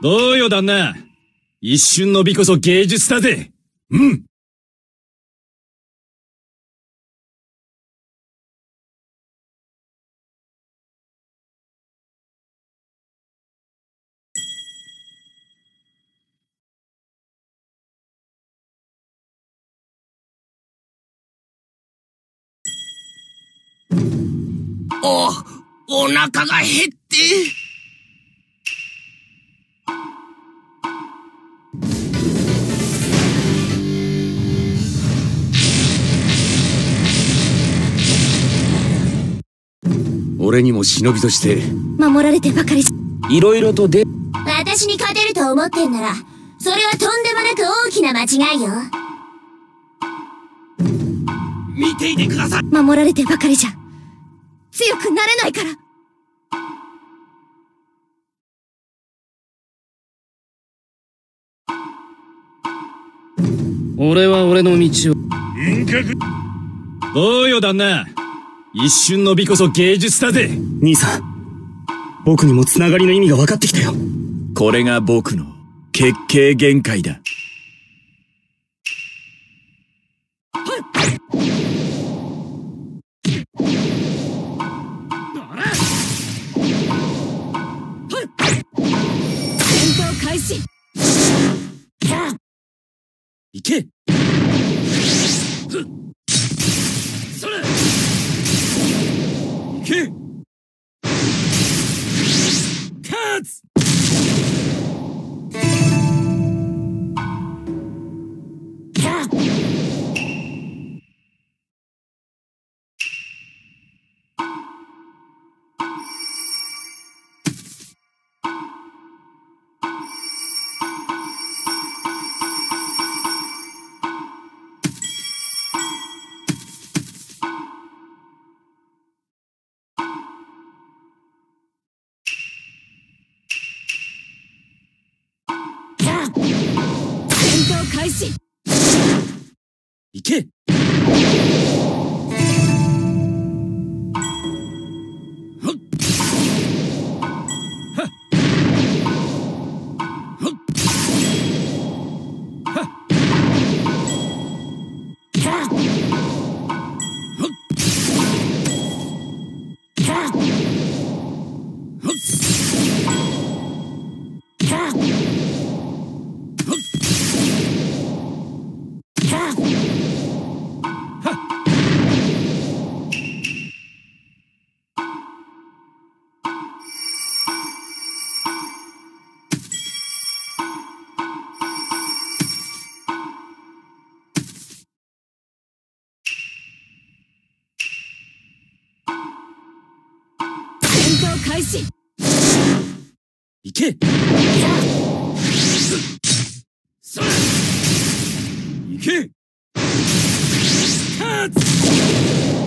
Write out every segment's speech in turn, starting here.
どうよ旦那。一瞬の美こそ芸術だぜ。うん。お、お腹が減って。俺にも忍びとして、守られてばかりじいろいろとで、私に勝てると思ってんなら、それはとんでもなく大きな間違いよ。見ていてください。守られてばかりじゃ、強くなれないから。俺は俺の道を。どうよ旦那。一瞬の美こそ芸術だぜ。兄さん、僕にもつながりの意味が分かってきたよ。これが僕の決定限界だ。戦闘開始行け行け。開始。行け。それ行け。勝つ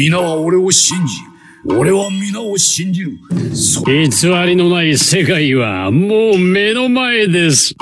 皆は俺を信じ、俺は皆を信じる。偽りのない世界はもう目の前です。